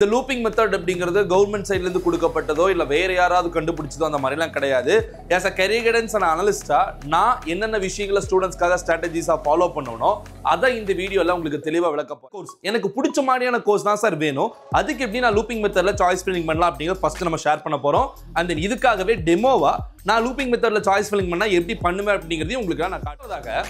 இந்த looping method அப்படிங்கிறது government சைட்லேருந்து கொடுக்கப்பட்டதோ இல்லை வேறு யாராவது கண்டுபிடிச்சதோ அந்த மாதிரிலாம் கிடையாது. As a career guidance and அனலிஸ்டாக நான் என்னென்ன விஷயங்களை ஸ்டூடெண்ட்ஸ்க்காக ஸ்ட்ராட்டஜிஸாக ஃபாலோ பண்ணணும் அதை இந்த வீடியோவில் உங்களுக்கு தெளிவாக விளக்க கோர்ஸ் எனக்கு பிடிச்ச மாதிரியான கோர்ஸ் தான் சார் வேணும். அதுக்கு எப்படி நான் லூப்பிங் மெத்தடில் சாய்ஸ் ஃபில்லிங் பண்ணலாம் அப்படிங்கிறது ஃபஸ்ட்டு நம்ம ஷேர் பண்ண போகிறோம் அண்ட் தென் இதுக்காகவே டெமோவாக நான் லூப்பிங் மெத்தடில் சாய்ஸ் ஃபில்லிங் பண்ணால் எப்படி பண்ணுவேன் அப்படிங்கிறதையும் உங்களுக்கு நான் காட்டுறதாக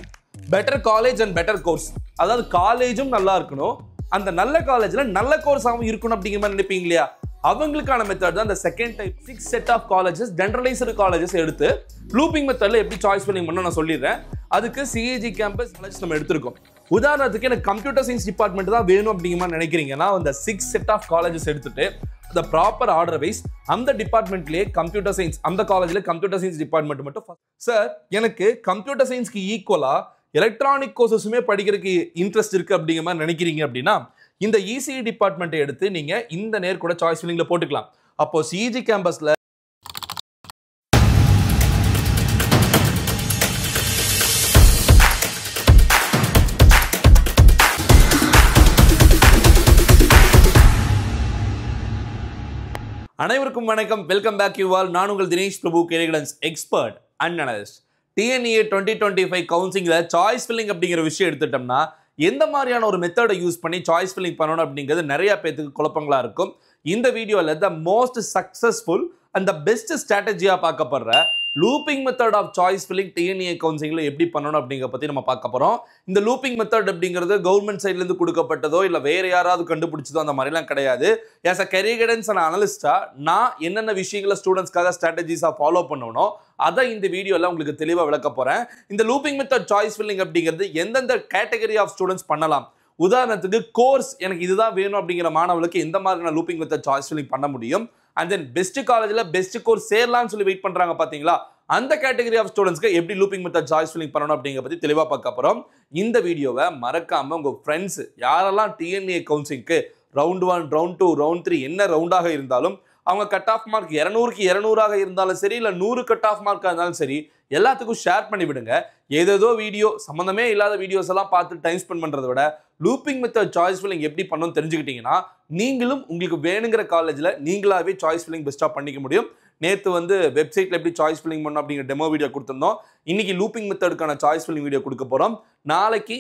better college and better course அதாவது காலேஜும் நல்லா இருக்கணும். அந்த நல்ல காலேஜில் நல்ல கோர்ஸாகவும் இருக்கணும் அப்படிங்கிற மாதிரி நினைப்பீங்க இல்லையா அவங்களுக்கான மெத்தட் தான் இந்த second type six set of colleges generalised colleges எடுத்து லூப்பிங் மெத்தடில் எப்படி சாய்ஸ் பண்ணி பண்ண நான் சொல்லிடுறேன். அதுக்கு சிஏஜி கேம்பஸ் காலேஜ் நம்ம எடுத்திருக்கோம். உதாரணத்துக்கு எனக்கு கம்ப்யூட்டர் சயின்ஸ் டிபார்ட்மெண்ட் தான் வேணும் அப்படிங்கிற மாதிரி நினைக்கிறீங்கன்னா அந்த சிக்ஸ் செட் ஆஃப் காலேஜஸ் எடுத்துட்டு அந்த ப்ராப்பர் ஆர்டர் வைஸ் அந்த டிபார்ட்மெண்ட்லேயே கம்ப்யூட்டர் சயின்ஸ் அந்த காலேஜில் கம்ப்யூட்டர் சயின்ஸ் டிபார்ட்மெண்ட் மட்டும் சார் எனக்கு கம்ப்யூட்டர் சயின்ஸ்க்கு ஈக்குவலாக எலக்ட்ரானிக் கோர்சஸுமே படிக்கிறதுக்கு இன்ட்ரெஸ்ட் இருக்கு அப்படிங்கிற மாதிரி நினைக்கிறீங்க அப்படின்னா இந்த இசிஇ டிபார்ட்மெண்ட்டை எடுத்து நீங்கள் இந்த நேர் கூட சாய்ஸ் ஃபில்லிங்கில் போட்டுக்கலாம். அப்போ சிஜி கேம்பஸில் அனைவருக்கும் வணக்கம். வெல்கம் பேக் யூ ஆல் நான் உங்கள் Dinesh Prabhu career guidance expert and analyst TNEA twenty twenty five கவுன்சிலில் சாய்ஸ் ஃபில்லிங் அப்படிங்கிற விஷயம் எடுத்துட்டோம்னா எந்த மாதிரியான ஒரு மெத்தடை யூஸ் பண்ணி சாய்ஸ் ஃபில்லிங் பண்ணணும் அப்படிங்கிறது நிறைய பேத்துக்கு குழப்பங்களாக இருக்கும். இந்த வீடியோவில் the most successful and the best ஸ்ட்ராட்டஜியாக பார்க்கப்படுற looping method of choice filling TNEA கவுன்சிலிங்கில் எப்படி பண்ணணும் அப்படிங்கிற பற்றி நம்ம பார்க்க போகிறோம் இந்த லூப்பிங் மெத்தட் அப்படிங்கிறது கவர்மெண்ட் சைட்லேருந்து கொடுக்கப்பட்டதோ இல்லை வேறு யாராவது கண்டுபிடிச்சதோ அந்த மாதிரிலாம் கிடையாது. As a career guidance and அனலிஸ்ட்டாக நான் என்னென்ன விஷயங்களை ஸ்டூடெண்ட்ஸ்க்காக ஸ்ட்ராட்டஜிஸாக ஃபாலோ பண்ணணும் அதை இந்த வீடியோவில் உங்களுக்கு தெளிவாக விளக்க போகிறேன் இந்த லூப்பிங் மெத்தட் சாய்ஸ் ஃபில்லிங் அப்படிங்கிறது எந்தெந்த கேட்டகரி ஆஃப் ஸ்டூடெண்ட்ஸ் பண்ணலாம்? உதாரணத்துக்கு கோர்ஸ் எனக்கு இதுதான் வேணும் அப்படிங்கிற மாணவர்களுக்கு எந்த மாதிரியான லூப்பிங் மெத்தட் சாய்ஸ் ஃபில்லிங் பண்ண முடியும்? அண்ட் தென் பெஸ்ட் காலேஜில் பெஸ்ட் கோர்ஸ் சேரலாம்னு சொல்லி வெயிட் பண்ணுறாங்க பார்த்தீங்களா அந்த கேட்டகரி ஆஃப் ஸ்டூடெண்ட்ஸ்க்கு எப்படி லூப்பிங் மெத்தட் சாய்ஸ் ஃபில்லிங் பண்ணணும் அப்படிங்கிற பற்றி தெளிவாக பார்க்க போகிறோம் இந்த வீடியோவை மறக்காமல் உங்கள் ஃப்ரெண்ட்ஸ் யாரெல்லாம் DNA கவுன்சிலிங்க்கு round one round two round three என்ன ரவுண்டாக இருந்தாலும் அவங்க கட் ஆஃப் மார்க் இரநூறுக்கு இரநூறாக இருந்தாலும் சரி இல்லை நூறு கட் ஆஃப் மார்க்காக இருந்தாலும் சரி எல்லாத்துக்கும் ஷேர் பண்ணி விடுங்க. ஏதேதோ வீடியோ சம்மந்தமே இல்லாத வீடியோஸ் எல்லாம் பார்த்து டைம் ஸ்பெண்ட் பண்ணுறத விட லூப்பிங் மெத்தட் சாய்ஸ் ஃபில்லிங் எப்படி பண்ணணும்னு தெரிஞ்சுக்கிட்டிங்கன்னா நீங்களும் உங்களுக்கு வேணுங்கிற காலேஜில் நீங்களாகவே சாய்ஸ் ஃபில்லிங் பெஸ்ட்டாக பண்ணிக்க முடியும். நேற்று வந்து வெப்சைட்டில் எப்படி சாய்ஸ் ஃபில்லிங் பண்ணணும் அப்படிங்கிற டெமோ வீடியோ கொடுத்துருந்தோம். இன்னைக்கு லூப்பிங் மெத்தடுக்கான சாய்ஸ் ஃபில்லிங் வீடியோ கொடுக்க போகிறோம் நாளைக்கு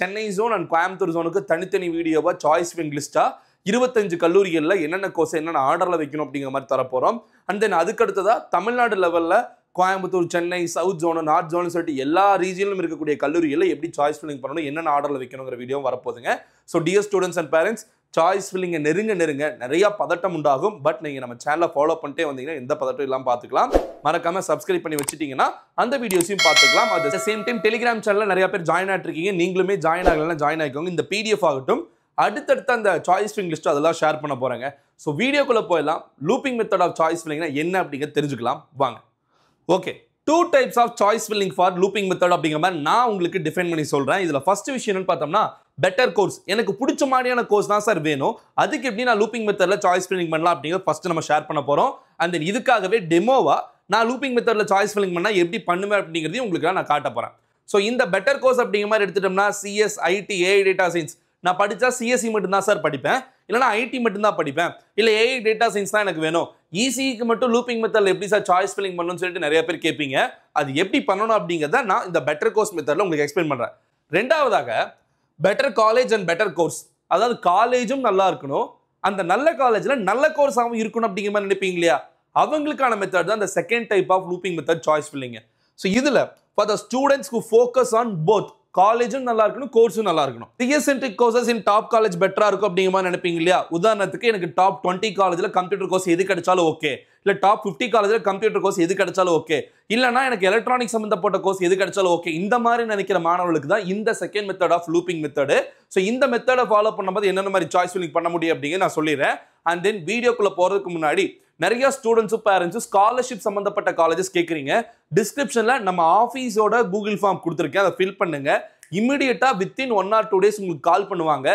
சென்னை ஜோன் அண்ட் கோயம்புத்தூர் ஜோனுக்கு தனித்தனி வீடியோவாக சாய்ஸ் ஃபில்லிங் லிஸ்ட்டாக இருபத்தஞ்சு கல்லூரிகளில் என்னென்ன கோர்ஸ் என்னென்ன ஆர்டரில் வைக்கணும் அப்படிங்கிற மாதிரி தரப்போகிறோம் அண்ட் தென் அதுக்கடுத்ததாக தமிழ்நாடு லெவலில் Coimbatore Chennai south zone north zone சொல்லிட்டு எல்லா ரீஜியனிலும் இருக்கக்கூடிய கல்லூரிகளில் எப்படி சாய்ஸ் ஃபில்லிங் பண்ணணும் என்னென்ன ஆர்டரில் வைக்கணுங்கிற video வரப்போதுங்க so dear students and parents choice ஃபில்லிங்கை நெருங்க நெருங்க நிறையா பதட்டம் உண்டாகும். பட் நீங்கள் நம்ம சேனலை ஃபாலோ பண்ணிட்டே வந்தீங்கன்னா எந்த பதட்டம் இல்லாமல் பார்த்துக்கலாம் மறக்காம சப்ஸ்கிரைப் பண்ணி வச்சுட்டிங்கன்னா அந்த வீடியோஸையும் பார்த்துக்கலாம் அட் சேம் டைம் டெலிகிராம் சேனலில் நிறையா பேர் ஜாயின் ஆகிட்டு இருக்கீங்க. நீங்களுமே ஜாயின் ஆகலைன்னா ஜாயின் ஆகிக்கோங்க இந்த பிடிஎஃப் ஆகட்டும் அடுத்தடுத்த அந்த சாய்ஸ் ஃபில்லிங் லிஸ்ட்டு அதெல்லாம் ஷேர் பண்ண போகிறாங்க ஸோ வீடியோக்குள்ளே போயிடலாம். லூப்பிங் மெத்தட் ஆஃப் சாய்ஸ் ஃபில்லிங்னா என்ன அப்படிங்கிறது தெரிஞ்சுக்கலாம். வாங்க. Okay two types of choice filling for looping method அப்படிங்கிற மாதிரி நான் உங்களுக்கு டிஃபைன் பண்ணி சொல்கிறேன் இதில் ஃபர்ஸ்ட் விஷயம் என்னன்னு பார்த்தோம்னா பெட்டர் கோர்ஸ் எனக்கு பிடிச்ச மாதிரியான கோர்ஸ் தான் சார் வேணும். அதுக்கு எப்படி நான் லூப்பிங் மெத்தடில் சாய்ஸ் ஃபில்லிங் பண்ணலாம் அப்படிங்கிறது ஃபஸ்ட்டு நம்ம ஷேர் பண்ண போகிறோம் அண்ட் தென் இதுக்காகவே டெமோவாக நான் லூப்பிங் மெத்தடில் சாய்ஸ் ஃபில்லிங் பண்ணால் எப்படி பண்ணுவேன் அப்படிங்கிறதையும் உங்களுக்கு நான் காட்ட போகிறேன் ஸோ இந்த பெட்டர் கோர்ஸ் அப்படிங்கிற மாதிரி எடுத்துட்டோம்னா CS IT AI data science நான் படித்தா சிஎஸ்சி மட்டும்தான் சார் படிப்பேன். இல்லைனா ஐடி மட்டும்தான் படிப்பேன். இல்லை ஏஐ டேட்டா சயின்ஸ் தான் எனக்கு வேணும். இசிக்கு மட்டும் லூப்பிங் மெத்தடில் எப்படி சார் சாய்ஸ் ஃபில்லிங் பண்ணணும்னு சொல்லிட்டு நிறைய பேர் கேட்பீங்க அது எப்படி பண்ணணும் அப்படிங்கிறத நான் இந்த பெட்டர் கோர்ஸ் மெத்தடில் உங்களுக்கு எக்ஸ்பிளைன் பண்ணுறேன் ரெண்டாவதாக better college and better course அதாவது காலேஜும் நல்லா இருக்கணும். அந்த நல்ல காலேஜில் நல்ல கோர்ஸாகவும் இருக்கணும் அப்படிங்கிற மாதிரி நினைப்பீங்க இல்லையா? அவங்களுக்கான மெத்தட் தான் இந்த second type of looping method choice filling so இதில் for the students who focus on both காலேஜும் நல்லா இருக்கணும் கோர்ஸும் நல்லா இருக்கணும். CS centric courses in top college பெட்டரா இருக்கும் அப்படிங்கிற மாதிரி நினைப்பீங்க இல்லையா? உதாரணத்துக்கு எனக்கு டாப் டுவெண்ட்டி காலேஜில் கம்ப்யூட்டர் கோர்ஸ் எது கிடைச்சாலும் ஓகே இல்லை டாப் ஃபிஃப்டி காலேஜில் கம்ப்யூட்டர் கோர்ஸ் எது கிடைச்சாலும் ஓகே இல்லைனா எனக்கு எலக்ட்ரானிக் சம்மந்தப்பட்ட கோர்ஸ் எது கிடைச்சாலும் ஓகே இந்த மாதிரி நினைக்கிற மாணவர்களுக்கு தான் இந்த second method of looping method so இந்த மெத்தடை ஃபாலோ பண்ணும்போது என்னென்ன மாதிரி சாய்ஸ் ஃபில்லிங் பண்ண முடியும் அப்படிங்க நான் சொல்லிடுறேன். அண்ட் தென் வீடியோக்குள்ள போறதுக்கு முன்னாடி நிறைய ஸ்டூடெண்ட்ஸும் பேரண்ட்ஸும் ஸ்காலர்ஷிப் சம்மந்தப்பட்ட காலேஜஸ் கேட்குறீங்க டிஸ்கிரிப்ஷனில் நம்ம ஆஃபீஸோட கூகுள் ஃபார்ம் கொடுத்துருக்கேன். அதை ஃபில் பண்ணுங்க. Immediately within one or two days உங்களுக்கு கால் பண்ணுவாங்க.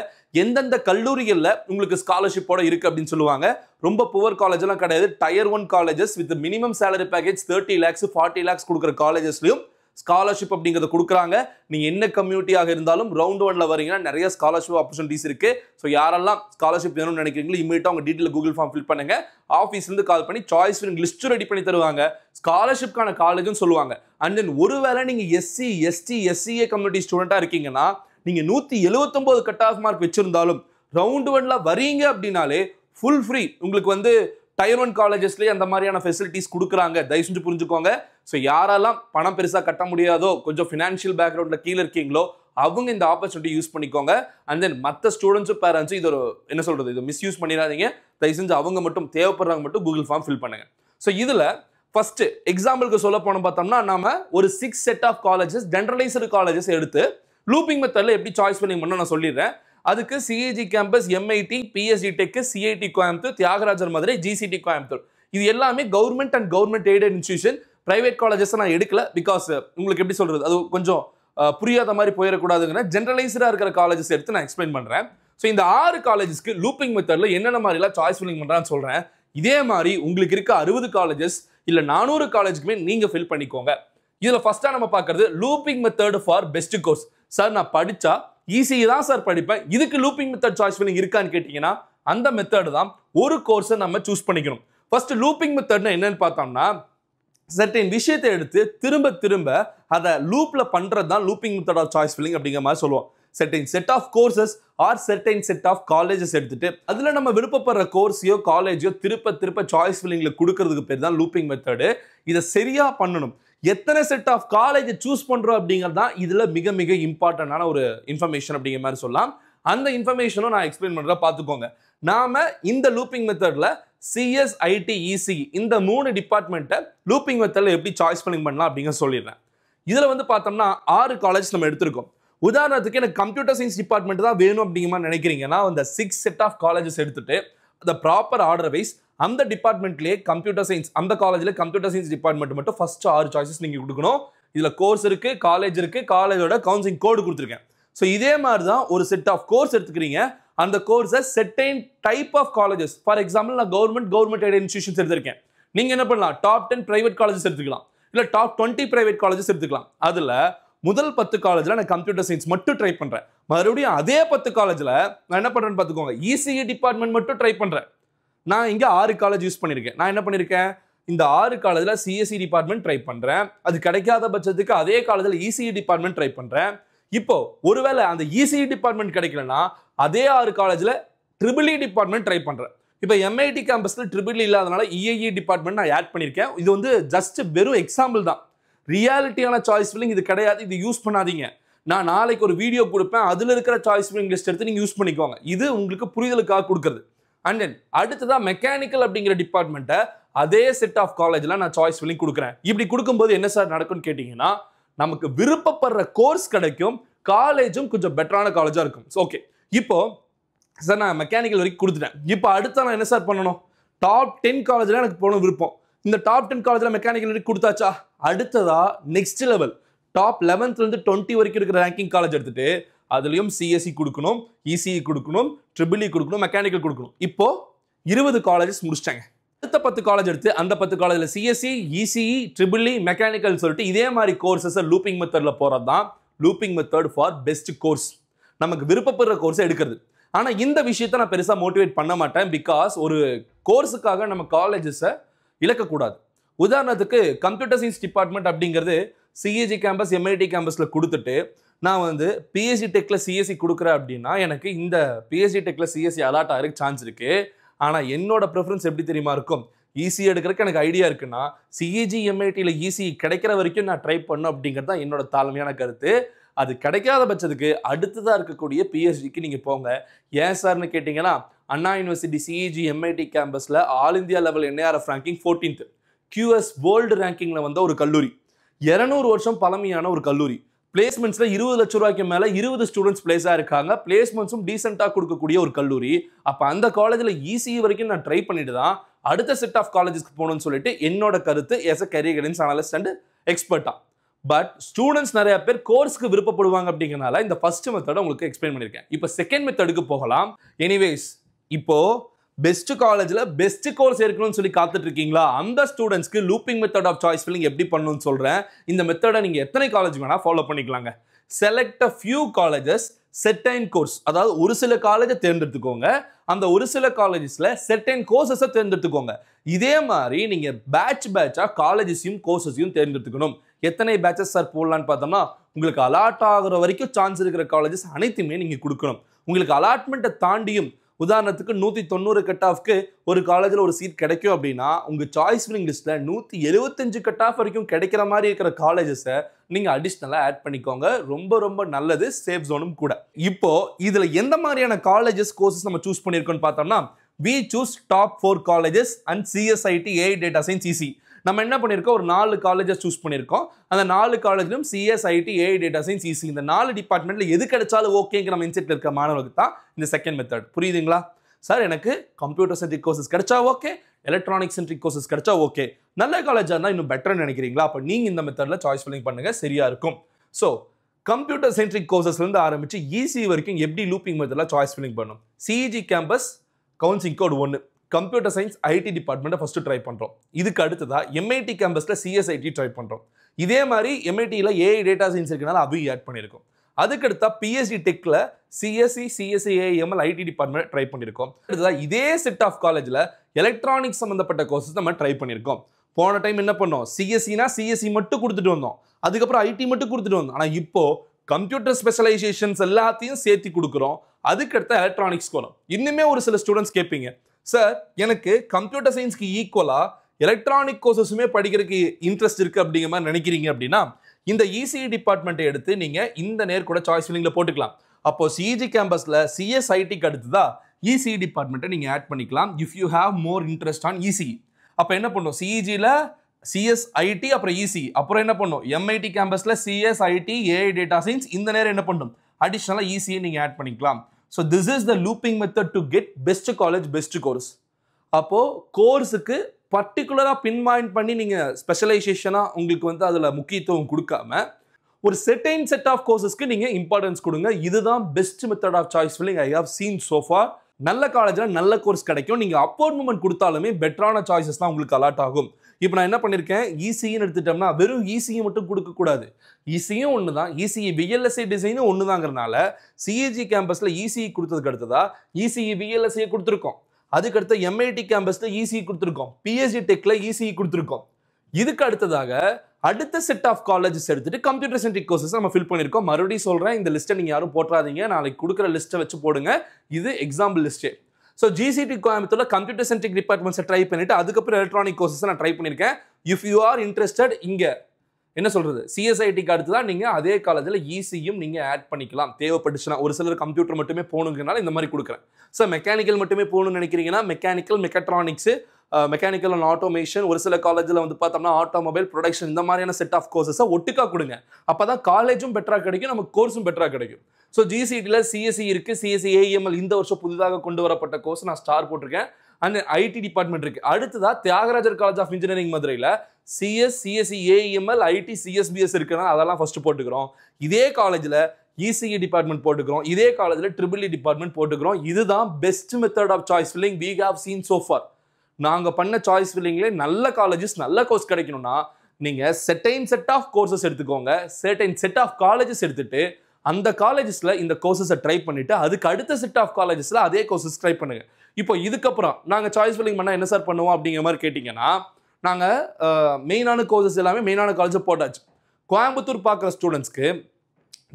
எந்தெந்த கல்லூரிகளில் உங்களுக்கு ஸ்காலர்ஷிப்போட இருக்கு அப்படின்னு சொல்லுவாங்க. ரொம்ப புவர் காலேஜ் எல்லாம் கிடையாது. Tier one colleges with minimum salary package thirty lakhs forty lakhs கொடுக்குற காலேஜஸ்லையும் ஸ்காலர்ஷிப் அப்படிங்கிறத கொடுக்குறாங்க. நீங்கள் என்ன கம்யூனிட்டியாக இருந்தாலும் ரவுண்ட் ஒன்ல வரீங்கன்னா நிறைய ஸ்காலர்ஷிப் ஆப்பர்ச்சுனிட்டிஸ் இருக்குது ஸோ யாரெல்லாம் ஸ்காலர்ஷிப் வேணும்னு நினைக்கிறீங்களோ இமீடியட்டாக உங்கள் டீட்டெயில் கூகுள் ஃபார்ம் ஃபில் பண்ணுங்கள் ஆஃபீஸ்லேருந்து கால் பண்ணி சாய்ஸ் லிஸ்ட் ரெடி பண்ணி தருவாங்க. ஸ்காலர்ஷிப்கான காலேஜும் சொல்லுவாங்க. அண்ட் தென் ஒருவேளை நீங்கள் எஸ்சி எஸ்டி எஸ்சிஏ கம்யூனிட்டி ஸ்டூடெண்டா இருக்கீங்கன்னா நீங்கள் நூற்றி எழுவத்தொம்போது கட் ஆஃப் மார்க் வச்சுருந்தாலும் ரவுண்ட் ஒன்ல வரீங்க அப்படின்னாலே ஃபுல் ஃப்ரீ உங்களுக்கு வந்து டயர் ஒன் காலேஜஸ்லேயே அந்த மாதிரியான ஃபெசிலிட்டிஸ் கொடுக்குறாங்க. தயவு செஞ்சு புரிஞ்சுக்கோங்க. ஸோ யாரெல்லாம் பணம் பெருசாக கட்ட முடியாதோ கொஞ்சம் ஃபினான்ஷியல் பேக்ரவுண்டில் கீழே இருக்கீங்களோ அவங்க இந்த ஆப்பர்ச்சுனிட்டி யூஸ் பண்ணிக்கோங்க. அண்ட் தென் மற்ற ஸ்டூடெண்ட்ஸும் பேரண்ட்ஸும் இது ஒரு என்ன சொல்கிறது இது மிஸ்யூஸ் பண்ணிடாதீங்க. தயவு செஞ்சு அவங்க மட்டும் தேவைப்படுறவங்க மட்டும் கூகுள் ஃபார்ம் ஃபில் பண்ணுங்கள் ஸோ இதில் ஃபஸ்ட்டு எக்ஸாம்பிளுக்கு சொல்ல போனோம் பார்த்தோம்னா நாம ஒரு six set of colleges generalized colleges எடுத்து லூப்பிங் மெத்தடில் எப்படி சாய்ஸ் பண்ணி பண்ண நான் சொல்லிடுறேன். அதுக்கு CEG campus MIT PSG tech CIT Coimbatore Thiagarajar Madurai GCT Coimbatore இது எல்லாமே government and government aided institution private colleges நான் எடுக்கல பிகாஸ் உங்களுக்கு எப்படி சொல்றது? அது கொஞ்சம் புரியாத மாதிரி போயிடக்கூடாதுங்கிற ஜென்ரலைஸ்டாக இருக்கிற காலேஜஸ் எடுத்து நான் எக்ஸ்பிளைன் பண்ணுறேன் ஸோ இந்த ஆறு காலேஜஸ்க்கு லூப்பிங் மெத்தடில் என்னென்ன மாதிரிலாம் சாய்ஸ் ஃபில்லிங் பண்ணுறான்னு சொல்கிறேன் இதே மாதிரி உங்களுக்கு இருக்க அறுபது காலேஜஸ் இல்லை நானூறு காலேஜுக்குமே நீங்கள் ஃபில் பண்ணிக்கோங்க. இதில் ஃபஸ்ட்டாக நம்ம பார்க்குறது looping method for best course sir நான் படித்தா ஈஸியாக தான் சார் படிப்பேன். இதுக்கு லூப்பிங் மெத்தட் சாய்ஸ் ஃபில்லிங் இருக்கான்னு கேட்டிங்கன்னா அந்த மெத்தடு தான் ஒரு கோர்ஸை நம்ம சூஸ் பண்ணிக்கணும். ஃபர்ஸ்ட் லூப்பிங் மெத்தட்னா என்னன்னு பார்த்தோம்னா சர்டைன் விஷயத்தை எடுத்து திரும்ப திரும்ப அதை லூப்பில் பண்ணுறது தான் looping method of choice filling அப்படிங்கிற மாதிரி சொல்லுவோம். Certain set of courses or certain set of colleges எடுத்துட்டு அதில் நம்ம விருப்பப்படுற கோர்ஸையோ காலேஜையோ திருப்ப திருப்ப சாய்ஸ் ஃபில்லிங்கில் கொடுக்கறதுக்கு பேர் தான் லூப்பிங் மெத்தடு இதை சரியாக பண்ணணும். எத்தனை செட் ஆஃப் காலேஜ் சூஸ் பண்ணுறோம் அப்படிங்கிறது தான் இதில் மிக மிக இம்பார்ட்டன்டான ஒரு இன்ஃபர்மேஷன் அப்படிங்கிற மாதிரி சொல்லலாம். அந்த இன்ஃபர்மேஷனும் நான் எக்ஸ்பிளைன் பண்ணுறத பார்த்துக்கோங்க. நாம் இந்த லூப்பிங் மெத்தடில் சிஎஸ் இசி இந்த மூணு டிபார்ட்மெண்ட்டை லூப்பிங் மெத்தடில் எப்படி சாய்ஸ் பண்ணிங் பண்ணலாம் அப்படிங்க சொல்லிடுறேன். இதில் வந்து பார்த்தோம்னா ஆறு காலேஜ் நம்ம எடுத்திருக்கோம். உதாரணத்துக்கு எனக்கு கம்ப்யூட்டர் சயின்ஸ் டிபார்ட்மெண்ட் தான் வேணும் அப்படிங்கிற மாதிரி நினைக்கிறீங்கன்னா அந்த சிக்ஸ் செட் ஆஃப் காலேஜஸ் எடுத்துகிட்டு அந்த ப்ராப்பர் ஆர்டர் வைஸ் அந்த டிபார்ட்மெண்ட்லேயே கம்ப்யூட்டர் சயின்ஸ் அந்த காலேஜில் கம்ப்யூட்டர் சயின்ஸ் டிபார்ட்மெண்ட் மட்டும் ஃபர்ஸ்ட் ஆறு சாய்ஸஸ் நீங்கள் கொடுக்கணும். இதில் கோர்ஸ் இருக்கு காலேஜ் இருக்கு காலேஜோட கவுன்சிலிங் கோடு கொடுத்துருக்கேன். ஸோ இதே மாதிரி தான் ஒரு செட் ஆஃப் கோர்ஸ் எடுத்துக்கிறீங்க. அந்த கோர்ஸை certain type of colleges for example நான் கவர்மெண்ட் கவர்மெண்ட் எய்ட் இன்ஸ்டியூஷன்ஸ் எடுத்திருக்கேன். நீங்கள் என்ன பண்ணலாம்? டாப் டென் பிரைவேட் காலேஜஸ் எடுத்துக்கலாம். இல்லை டாப் டுவெண்ட்டி பிரைவேட் காலேஜஸ் எடுத்துக்கலாம். அதில் முதல் பத்து காலேஜில் நான் கம்ப்யூட்டர் சயின்ஸ் மட்டும் ட்ரை பண்ணுறேன் மறுபடியும் அதே பத்து காலேஜில் நான் என்ன பண்ணுறேன்னு பார்த்துக்கோங்க. இசிஇ டிபார்ட்மெண்ட் மட்டும் ட்ரை பண்ணுறேன் நான் இங்கே ஆறு காலேஜ் யூஸ் பண்ணியிருக்கேன். நான் என்ன பண்ணியிருக்கேன்? இந்த ஆறு காலேஜில் சிஎஸ்சி டிபார்ட்மெண்ட் ட்ரை பண்ணுறேன் அது கிடைக்காத பட்சத்துக்கு அதே காலேஜில் இசிஇ டிபார்ட்மெண்ட் ட்ரை பண்ணுறேன் இப்போ ஒருவேளை அந்த இசிஇ டிபார்ட்மெண்ட் கிடைக்கலனா அதே ஆறு காலேஜில் ட்ரிபிள் இ டிபார்ட்மெண்ட் ட்ரை பண்ணுறேன் இப்போ எம்ஐடி கேம்பஸில் ட்ரிபிள் இல்லாதனால இஏஇ டிபார்ட்மெண்ட் நான் ஆட் பண்ணியிருக்கேன். இது வந்து ஜஸ்ட் வெறும் எக்ஸாம்பிள் தான். ரியாலிட்டியான சாய்ஸ் ஃபில்லிங் இது கிடையாது. இது யூஸ் பண்ணாதீங்க. நான் நாளைக்கு ஒரு வீடியோ கொடுப்பேன். அதில் இருக்கிற சாய்ஸ் ஃபில்லிங் லிஸ்ட் எடுத்து நீங்கள் யூஸ் பண்ணிக்கோங்க. இது உங்களுக்கு புரிதலுக்காக கொடுக்குறது. அண்ட் தென் அடுத்ததான் மெக்கானிக்கல் அப்படிங்கிற டிபார்ட்மெண்ட்டை அதே செட் ஆஃப் காலேஜில் நான் சாய்ஸ் ஃபில்லிங் கொடுக்குறேன். இப்படி கொடுக்கும்போது என்ன சார் நடக்கும்னு கேட்டிங்கன்னா நமக்கு விருப்பப்படுற கோர்ஸ் கிடைக்கும். காலேஜும் கொஞ்சம் பெட்டரான காலேஜாக இருக்கும். ஓகே இப்போ சார் நான் மெக்கானிக்கல் வரைக்கும் கொடுத்துட்டேன். இப்போ அடுத்த நான் என்ன சார் பண்ணணும்? டாப் டென் காலேஜில் எனக்கு போகணும் விருப்பம். இந்த டாப் டென் காலேஜில் மெக்கானிக்கல் வரைக்கும் கொடுத்தாச்சா? அடுத்ததா நெக்ஸ்ட் லெவல் டாப் லெவன்த்லேருந்து டுவெண்ட்டி வரைக்கும் இருக்கிற ரேங்கிங் காலேஜ் எடுத்துகிட்டு அதுலேயும் சிஎஸ்சி கொடுக்கணும் இசிஇ கொடுக்கணும் ட்ரிபிள்இ கொடுக்கணும் மெக்கானிக்கல் கொடுக்கணும். இப்போது இருபது காலேஜஸ் முடிச்சிட்டாங்க. அடுத்த பத்து காலேஜ் எடுத்து அந்த பத்து காலேஜில் சிஎஸ்சி இசிஇ ட்ரிபிள்இ மெக்கானிக்கல் சொல்லிட்டு இதே மாதிரி கோர்சஸை லூப்பிங் மெத்தடில் போகிறது தான் looping method for best course நமக்கு விருப்பப்படுற கோர்ஸை எடுக்கிறது. ஆனால் இந்த விஷயத்தை நான் பெருசாக மோட்டிவேட் பண்ண மாட்டேன் பிகாஸ் ஒரு கோர்ஸுக்காக நம்ம காலேஜஸை இழக்கக்கூடாது. உதாரணத்துக்கு கம்ப்யூட்டர் சயின்ஸ் டிபார்ட்மெண்ட் அப்படிங்கிறது சிஏஜி கேம்பஸ் எம்ஐடி கேம்பஸில் கொடுத்துட்டு நான் வந்து பிஎஸ்சி டெக்கில் சிஎஸ்சி கொடுக்குறேன் அப்படின்னா எனக்கு இந்த பிஎஸ்சி டெக்கில் சிஎஸ்சி அலாட் ஆகிறதுக்கு சான்ஸ் இருக்குது ஆனால் என்னோட ப்ரிஃபரன்ஸ் எப்படி தெரியுமா இருக்கும்? ஈஸி எடுக்கிறதுக்கு எனக்கு ஐடியா இருக்குன்னா சிஏஜி எம்ஐடியில் ஈஸி கிடைக்கிற வரைக்கும் நான் ட்ரை பண்ணும் அப்படிங்கிறது தான் என்னோட தாழ்மையான கருத்து. அது கிடைக்காத பட்சத்துக்கு அடுத்ததாக இருக்கக்கூடிய பிஎஸ்சிக்கு நீங்கள் போங்க. ஏன் சார்னு கேட்டிங்கன்னா Anna university CEG MIT கேம்பஸில் all India level NIRF ranking fourteenth QS world ரேங்கிங்கில் வந்த ஒரு கல்லூரி. இரநூறு வருஷம் பழமையான ஒரு கல்லூரி. பிளேஸ்மெண்ட்ஸில் இருபது லட்ச ரூபாய்க்கு மேலே இருபது ஸ்டூடெண்ட்ஸ் பிளேஸாக இருக்காங்க. பிளேஸ்மெண்ட்ஸும் டீசெண்டாக கொடுக்கக்கூடிய ஒரு கல்லூரி. அப்போ அந்த காலேஜில் ஈஸி வரைக்கும் நான் ட்ரை பண்ணிட்டு தான் அடுத்த செட் ஆஃப் காலேஜஸ்க்கு போகணும்னு சொல்லிட்டு என்னோட கருத்து as a career guidance analyst and எக்ஸ்பர்ட்டா but students நிறைய பேர் கோர்ஸ்க்கு விருப்பப்படுவாங்க அப்படிங்கிறனால இந்த ஃபர்ஸ்ட் மெத்தடை உங்களுக்கு எக்ஸ்பிளைன் பண்ணியிருக்கேன் இப்போ செகண்ட் மெத்தடுக்கு போகலாம். எனிவேஸ் இப்போ பெஸ்ட் காலேஜில் பெஸ்ட் கோர்ஸ் இருக்கணும்னு சொல்லி காத்துட்டு இருக்கீங்களா அந்த ஸ்டூடெண்ட்ஸ்க்கு looping method of choice filling எப்படி பண்ணணும்னு சொல்கிறேன் இந்த மெத்தடை நீங்கள் எத்தனை காலேஜ் வேணால் ஃபாலோ பண்ணிக்கலாங்க. Select a few colleges certain course அதாவது ஒரு சில காலேஜை தேர்ந்தெடுத்துக்கோங்க. அந்த ஒரு சில காலேஜஸில் செட்டைன் கோர்சஸை தேர்ந்தெடுத்துக்கோங்க. இதே மாதிரி நீங்கள் பேட்ச் பேட்சாக காலேஜஸையும் கோர்சஸையும் தேர்ந்தெடுத்துக்கணும். எத்தனை பேட்சஸ் சார் போடலான்னு பார்த்தோம்னா உங்களுக்கு அலாட் ஆகுற வரைக்கும் சான்ஸ் இருக்கிற காலேஜஸ் அனைத்துமே நீங்கள் கொடுக்கணும். உங்களுக்கு அலாட்மெண்ட்டை தாண்டியும் உதாரணத்துக்கு நூற்றி தொண்ணூறு கட் ஆஃப்க்கு ஒரு காலேஜில் ஒரு சீட் கிடைக்கும் அப்படின்னா உங்கள் சாய்ஸ் வினிங் லிஸ்ட்டில் நூற்றி எழுபத்தஞ்சு கட் ஆஃப் வரைக்கும் கிடைக்கிற மாதிரி இருக்கிற காலேஜஸை நீங்கள் அடிஷ்னலாக ஆட் பண்ணிக்கோங்க. ரொம்ப ரொம்ப நல்லது. சேஃப் ஜோனும் கூட. இப்போது இதில் எந்த மாதிரியான காலேஜஸ் கோர்சஸ் நம்ம சூஸ் பண்ணியிருக்கோம்னு பார்த்தோம்னா we choose top four colleges and CS IT AI data science EC நம்ம என்ன பண்ணியிருக்கோம்? ஒரு நாலு காலேஜஸ் சூஸ் பண்ணியிருக்கோம். அந்த நாலு காலேஜ்லையும் CS IT AI data science EC இந்த நாலு டிபார்ட்மெண்ட்டில் எது கிடைச்சாலும் ஓகேங்கிற நம்ம இன்செட்ல இருக்க மாணவர்களுக்கு தான் இந்த செகண்ட் மெத்தட் புரியுதுங்களா? சார் எனக்கு கம்ப்யூட்டர் சென்ட்ரிக் கோர்சஸ் கிடைச்சா ஓகே எலக்ட்ரானிக் சென்ட்ரிக் கோர்சஸ் கிடைச்சா ஓகே நல்ல காலேஜாக இருந்தால் இன்னும் பெட்டர்னு நினைக்கிறீங்களா? அப்போ நீங்கள் இந்த மெத்தடில் சாய்ஸ் ஃபில்லிங் பண்ணுங்க சரியாக இருக்கும். ஸோ கம்ப்யூட்டர் சென்ட்ரிக் கோர்சஸ்லேருந்து ஆரம்பித்து ஈஸி வரைக்கும் எப்படி லூப்பிங் மெத்தடில் சாய்ஸ் ஃபில்லிங் பண்ணும்? சிஇஜி கேம்பஸ் கவுன்சிலிங் கோட் ஒன்று கம்ப்யூட்டர் சயின்ஸ் ஐடி டிபார்ட்மெண்ட்டை ஃபஸ்ட்டு ட்ரை பண்ணுறோம் இதுக்கு அடுத்ததாக எம்ஐடி கேம்பஸில் சிஎஸ்ஐடி ட்ரை பண்ணுறோம் இதே மாதிரி எம்ஐடியில் ஏஐ டேட்டா சயின்ஸ் இருக்கனால அதையும் ஆட் பண்ணியிருக்கோம். அதுக்கடுத்தா BSc டெக்கில் CSE CSE AML IT department try பண்ணியிருக்கோம். அடுத்ததாக இதே செட் ஆஃப் காலேஜில் எலக்ட்ரானிக்ஸ் சம்மந்தப்பட்ட கோர்சஸ் நம்ம ட்ரை பண்ணியிருக்கோம். போன டைம் என்ன பண்ணோம்? சிஎஸ்சினா சிஎஸ்சி மட்டும் கொடுத்துட்டு வந்தோம். அதுக்கப்புறம் ஐடி மட்டும் கொடுத்துட்டு வந்தோம். ஆனால் இப்போது கம்ப்யூட்டர் ஸ்பெஷலைசேஷன்ஸ் எல்லாத்தையும் சேர்த்து கொடுக்குறோம். அதுக்கடுத்த எலக்ட்ரானிக்ஸ் கோலம் இன்னுமே ஒரு சில ஸ்டூடெண்ட்ஸ் கேட்பீங்க. சார் எனக்கு கம்ப்யூட்டர் சயின்ஸ்க்கு ஈக்குவலாக எலக்ட்ரானிக் கோர்சஸுமே படிக்கிறதுக்கு இன்ட்ரெஸ்ட் இருக்குது அப்படிங்கிற மாதிரி நினைக்கிறீங்க அப்படின்னா இந்த இசிஇ டிபார்ட்மெண்ட்டை எடுத்து நீங்கள் இந்த நேர் கூட சாய்ஸ் ஃபில்லிங்கில் போட்டுக்கலாம். அப்போ சிஇஜி கேம்பஸில் சிஎஸ்ஐடிக்கு அடுத்ததா இசிஇ டிபார்ட்மெண்ட்டை நீங்கள் ஆட் பண்ணிக்கலாம் if you have more interest on ECE அப்போ என்ன பண்ணும்? சிஇஜியில் சிஎஸ்ஐடி அப்புறம் இசி அப்புறம் என்ன பண்ணும்? எம்ஐடி கேம்பஸில் சிஎஸ்ஐடி ஏஐ டேட்டா சயின்ஸ் இந்த நேரம் என்ன பண்ணும்? அடிஷ்னலாக ஈஸியை நீங்கள் ஆட் பண்ணிக்கலாம். So this is the looping method to get best college best course அப்போது கோர்ஸுக்கு பர்டிகுலராக பின்பாயிண்ட் பண்ணி நீங்கள் ஸ்பெஷலைசேஷனாக உங்களுக்கு வந்து அதில் முக்கியத்துவம் கொடுக்காம ஒரு செட்டைன் செட் ஆஃப் கோர்சஸ்க்கு நீங்கள் இம்பார்ட்டன்ஸ் கொடுங்க. இதுதான் best method of choice filling I have seen so far நல்ல காலேஜில் நல்ல கோர்ஸ் கிடைக்கும். நீங்கள் அப்பார்ட்முமெண்ட் கொடுத்தாலுமே பெட்டரான சாய்ஸஸ் தான் உங்களுக்கு அலாட் ஆகும். இப்போ நான் என்ன பண்ணியிருக்கேன் ஈஸின்னு எடுத்துட்டோம்னா வெறும் ஈஸியை மட்டும் கொடுக்கக்கூடாது ஈஸியும் ஒன்று தான் இசிஇ விஎல்எஸ்ஐ டிசைனும் ஒன்று தாங்கிறனால சிஏஜி கேம்பஸில் இசிஇ கொடுத்ததுக்கு அடுத்ததா? இசிஇ விஎல்எஸ்ஐ கொடுத்துருக்கோம். அதுக்கடுத்த எம்ஐடி கேம்பஸில் இசிஇ கொடுத்துருக்கோம். பிஎஸ்சி டெக்கில் இசிஇ கொடுத்துருக்கோம். இதுக்கு அடுத்ததாக அடுத்த செட் ஆஃப் காலேஜஸ் எடுத்துட்டு கம்ப்யூட்டர் சென்ட்ரிக் கோர்சஸ் நம்ம ஃபில் பண்ணியிருக்கோம் மறுபடியும் சொல்கிறேன் இந்த லிஸ்ட்டை நீங்கள் யாரும் போட்டுறாதீங்க நாளைக்கு கொடுக்குற லிஸ்ட்டை வச்சு போடுங்க. இது எக்ஸாம்பிள் லிஸ்ட்டே ஸோ ஜிசிடி கோயம்புத்தூரில் கம்ப்யூட்டர் சென்ட்ரிக் டிபார்ட்மெண்ட்ஸை ட்ரை பண்ணிவிட்டு அதுக்கப்புறம் எலக்ட்ரானிக் கோர்ஸஸ் நான் ட்ரை பண்ணியிருக்கேன். இஃப் யூ ஆர் இன்ட்ரெஸ்டட் இங்கே என்ன சொல்கிறது சிஎஸ்ஐடிக்கு அடுத்து தான் நீங்கள் அதே காலேஜில் ஈஸியும் நீங்கள் ஆட் பண்ணிக்கலாம். தேவைப்பட்டுச்சுன்னா ஒரு சிலர் கம்ப்யூட்டர் மட்டுமே போகணுங்கிறனால இந்த மாதிரி கொடுக்குறேன். ஸோ மெக்கானிக்கல் மட்டுமே போகணும்னு நினைக்கிறீங்கன்னா mechanical mechatronics mechanical and automation ஒரு சில காலேஜில் வந்து பார்த்தோம்னா ஆட்டோமொபைல் ப்ரொடக்ஷன் இந்த மாதிரியான செட் ஆஃப் கோர்சஸை ஒட்டுக்கா கொடுங்க. அப்போ தான் காலேஜும் பெட்டராக கிடைக்கும் நமக்கு கோர்ஸும் பெட்டராக கிடைக்கும். ஸோ ஜிசிடியில் சிஎஸ்சி இருக்குது சிஎஸ்சி ஏஎம்எல் இந்த வருஷம் புதிதாக கொண்டு வரப்பட்ட கோர்ஸ் நான் ஸ்டார் போட்டிருக்கேன். அண்ட் ஐடி டிபார்ட்மெண்ட் இருக்குது அடுத்ததாக தியாகராஜர் காலேஜ் ஆஃப் இன்ஜினியரிங் மதுரையில் CS CSE AML IT CSBS இருக்குன்னா அதெல்லாம் ஃபஸ்ட்டு போட்டுக்கிறோம். இதே காலேஜில் இசிஇ டிபார்ட்மெண்ட் போட்டுக்கிறோம். இதே காலேஜில் ட்ரிபிள் டிபார்ட்மெண்ட் போட்டுக்கிறோம். இதுதான் best method of choice filling we have seen so far நாங்கள் பண்ண சாய்ஸ் ஃபில்லிங்லேயே நல்ல காலேஜஸ் நல்ல கோர்ஸ் கிடைக்கணும்னா நீங்கள் செட்டைன் செட் ஆஃப் கோர்சஸ் எடுத்துக்கோங்க. செட்டைன் செட் ஆஃப் காலேஜஸ் எடுத்துகிட்டு அந்த காலேஜஸில் இந்த கோர்சஸை ட்ரை பண்ணிவிட்டு அதுக்கு அடுத்த செட் ஆஃப் காலேஜஸில் அதே கோர்சஸ் ட்ரை பண்ணுங்கள் இப்போ இதுக்கப்புறம் நாங்கள் சாய்ஸ் ஃபில்லிங் பண்ணால் என்ன சார் பண்ணுவோம் அப்படிங்கிற மாதிரி கேட்டிங்கன்னா நாங்கள் மெயினான கோர்சஸ் எல்லாமே மெயினான காலேஜை போட்டாச்சு. கோயம்புத்தூர் பார்க்குற ஸ்டூடெண்ட்ஸ்க்கு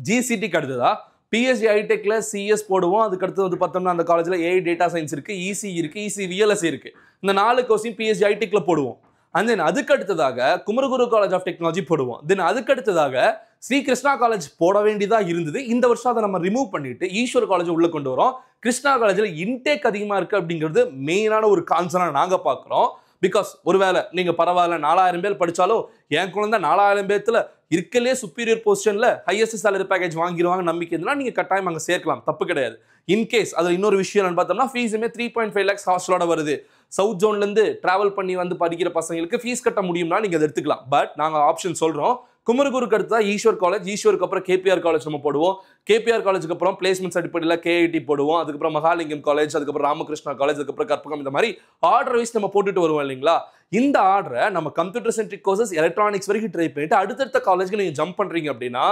ஜிசிடிக்கு அடுத்ததா பிஎஸ்சி ஐடெக்கில் சிஎஸ் போடுவோம் அதுக்கடுத்து வந்து பார்த்தோம்னா அந்த காலேஜில் ஏஐ டேட்டா சயின்ஸ் இருக்குது இசி இருக்குது இசி விஎல்எஸ் இருக்குது இந்த நாலு கோர்ஸையும் பிஎஸ்சி ஐடெக்கில் போடுவோம். அண்ட் தென் அதுக்கு அடுத்ததாக குமரகுரு காலேஜ் ஆஃப் டெக்னாலஜி போடுவோம். தென் அதுக்கு அடுத்ததாக ஸ்ரீ கிருஷ்ணா காலேஜ் போட வேண்டியதா இருந்தது. இந்த வருஷம் அதை நம்ம ரிமூவ் பண்ணிட்டு ஈஸ்வர் காலேஜ் உள்ள கொண்டு வரோம். கிருஷ்ணா காலேஜில் இன்டேக் அதிகமாக இருக்குது அப்படிங்கிறது மெயினான ஒரு கான்சனாக நாங்கள் பார்க்குறோம். பிகாஸ் ஒருவேளை நீங்கள் பரவாயில்ல நாலாயிரம் பேர் படித்தாலும் என் குழந்தை நாலாயிரம் பேர்த்தில் இருக்கலே சுப்பீரியர் பொசிஷனில் ஹையஸ்ட் சேலரி பேக்கேஜ் வாங்கிடுவாங்க நம்பிக்கை இருந்தால் கட்டாயம் அங்கே சேர்க்கலாம். தப்பு கிடையாது. இன்கேஸ் அதில் இன்னொரு விஷயம் என்னன்னு பார்த்தோம்னா ஃபீஸுமே த்ரீ பாயிண்ட் ஃபைவ் லேக்ஸ் ஹாஸ்டலோட வருது. சவுத் ஜோன்லேருந்து ட்ராவல் பண்ணி வந்து படிக்கிற பசங்களுக்கு ஃபீஸ் கட்ட முடியும்னா நீங்கள் அதை எடுத்துக்கலாம். பட் நாங்கள் ஆப்ஷன் சொல்கிறோம் குமரகுருக்கு அடுத்தா ஈஸ்வர் காலேஜ் ஈஸ்வருக்கு அப்புறம் கேபிஆர் காலேஜ் நம்ம போடுவோம். கேபிஆர் காலேஜுக்கு அப்புறம் பிளேஸ்மெண்ட்ஸ் அடிப்படையில் கேஐடி போடுவோம். அதுக்கப்புறம் மகாலிங்கம் காலேஜ் அதுக்கப்புறம் ராமகிருஷ்ணா காலேஜ் அதுக்கப்புறம் கற்பகம் இந்த மாதிரி ஆர்டர் வைஸ் நம்ம போட்டுட்டு வருவோம் இல்லைங்களா? இந்த ஆர்டரை நம்ம கம்ப்யூட்டர் சென்ட்ரிக் கோர்சஸ் எலக்ட்ரானிக்ஸ் வரைக்கும் ட்ரை பண்ணிட்டு அடுத்தடுத்த காலேஜ்க்கு நீங்கள் ஜம்ப் பண்ணுறீங்க அப்படின்னா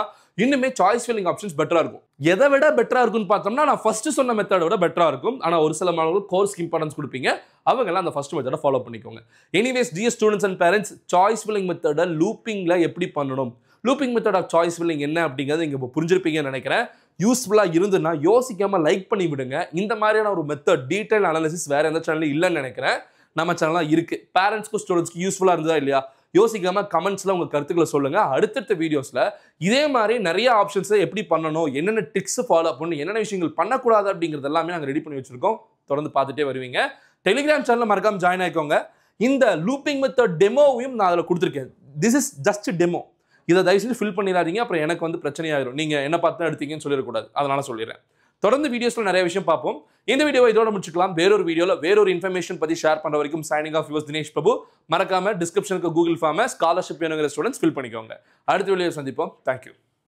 இன்னுமே சாய்ஸ் ஃபில்லிங் ஆப்ஷன்ஸ் பெட்டராக இருக்கும். எதை விட பெட்டராக இருக்கும்னு பார்த்தோம்னா நான் ஃபர்ஸ்ட் சொன்ன மெத்தடை விட பெட்டராக இருக்கும். ஆனால் ஒரு சில மாணவர்கள் கோர்ஸ்க்கு இம்பார்ட்டன்ஸ் கொடுப்பீங்க. அவங்கெல்லாம் அந்த ஃபர்ஸ்ட் மெத்தடை ஃபாலோ பண்ணிக்கோங்க. Anyways dear students and parents choice filling மெத்தடை லூப்பிங்கில் எப்படி பண்ணணும்? Looping method of choice filling என்ன அப்படிங்கிறது இங்கே இப்போ புரிஞ்சிருப்பீங்கன்னு நினைக்கிறேன். யூஸ்ஃபுல்லாக இருந்துன்னா யோசிக்காமல் லைக் பண்ணி விடுங்க. இந்த மாதிரியான ஒரு மெத்தட் டீட்டெயில் அனாலிசிஸ் வேறு எந்த சேனலும் இல்லைன்னு நினைக்கிறேன். நம்ம சேனலாக இருக்குது பேரண்ட்ஸ்க்கும் ஸ்டூடெண்ட்ஸ்க்கு யூஸ்ஃபுல்லாக இருந்ததா இல்லையா? யோசிக்காம கமெண்ட்ஸ்ல உங்க கருத்துக்களை சொல்லுங்க. அடுத்தடுத்த வீடியோஸ்ல இதே மாதிரி நிறைய ஆப்ஷன்ஸை எப்படி பண்ணணும் என்னென்ன டிக்ஸ் ஃபாலோ பண்ணணும் என்னென்ன விஷயங்கள் பண்ணக்கூடாது அப்படிங்கிறது எல்லாமே நாங்கள் ரெடி பண்ணி வச்சிருக்கோம். தொடர்ந்து பார்த்துட்டே வருவீங்க. டெலிகிராம் சேனல் மறக்காம ஜாயின் ஆயிக்கோங்க. இந்த லூப்பிங் மெத்தட் டெமோவையும் நான் அதில் கொடுத்துருக்கேன். திஸ் இஸ் ஜஸ்ட் டெமோ இதை தயவு செஞ்சு ஃபில் பண்ணிடாதீங்க. அப்புறம் எனக்கு வந்து பிரச்சனையாயிரும். நீங்க என்ன பார்த்து எடுத்தீங்கன்னு சொல்லிடக்கூடாது. அதனால சொல்லிடுறேன். தொடர்ந்து வீடியோஸ்ல நிறைய விஷயம் பார்ப்போம். இந்த வீடியோவை இதோட முடிச்சுக்கலாம். வேறொரு வீடியோவில் வேறொரு இன்ஃபர்மேஷன் பற்றி ஷேர் பண்ற வரைக்கும் signing off yours Dinesh Prabhu. மறக்காம டிஸ்கிரிப்ஷனுக்கு கூகுள் ஃபார்மை ஸ்காலர்ஷிப் வேணுங்கிற ஸ்டூடெண்ட்ஸ் ஃபில் பண்ணிக்கோங்க. அடுத்த வீடியோ சந்திப்போம். தேங்க்யூ